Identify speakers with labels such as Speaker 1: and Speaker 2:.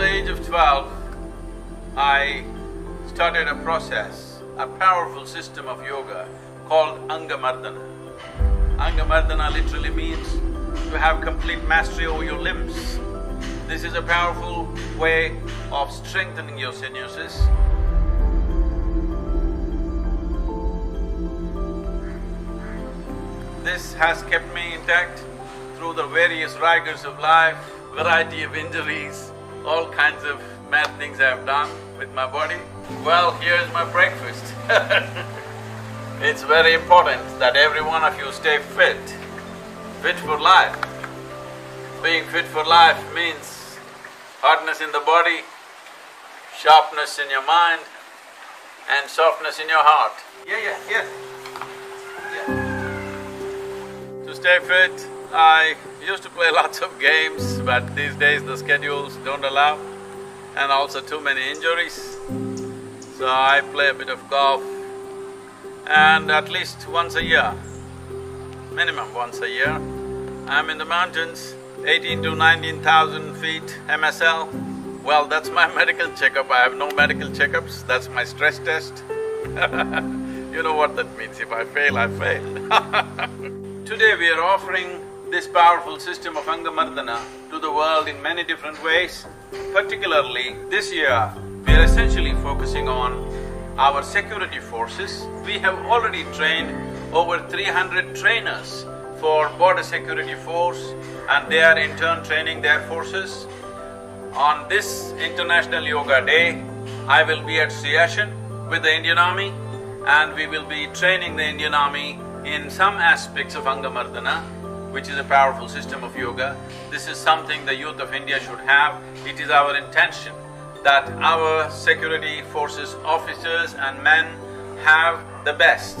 Speaker 1: 2012, I started a process, a powerful system of yoga called Angamardana. Angamardana literally means to have complete mastery over your limbs. This is a powerful way of strengthening your sinuses. This has kept me intact through the various rigors of life, variety of injuries, all kinds of mad things I have done with my body. Well, here's my breakfast It's very important that every one of you stay fit, fit for life. Being fit for life means hardness in the body, sharpness in your mind, and softness in your heart. Yeah, yeah, yeah. To stay fit, I used to play lots of games, but these days the schedules don't allow, and also too many injuries. So I play a bit of golf, and at least once a year, minimum once a year, I'm in the mountains, eighteen to nineteen thousand feet MSL. Well, that's my medical checkup, I have no medical checkups, that's my stress test. You know what that means, if I fail, I fail Today we are offering this powerful system of Angamardana to the world in many different ways. Particularly this year, we are essentially focusing on our security forces, we have already trained over 300 trainers for border security force and they are in turn training their forces. On this International Yoga Day, I will be at Siachen with the Indian Army and we will be training the Indian Army in some aspects of Angamardana, which is a powerful system of yoga. This is something the youth of India should have. It is our intention that our security forces officers and men have the best